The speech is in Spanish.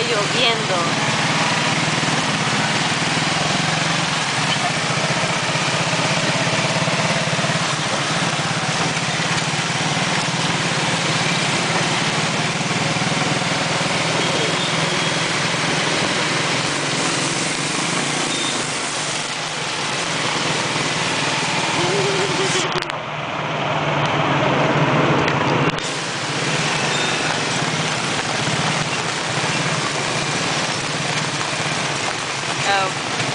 lloviendo. Oh.